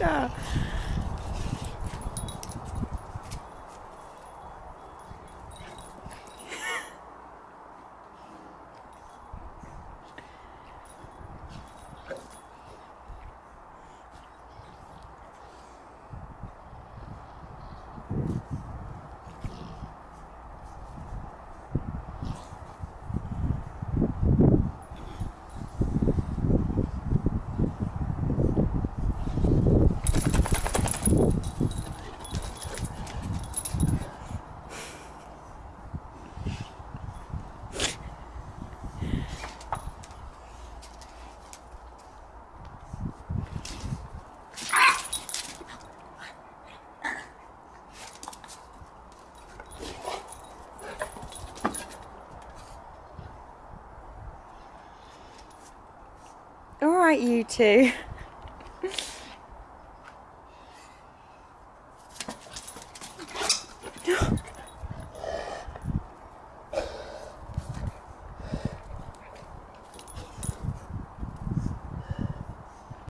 그 러. right, you two.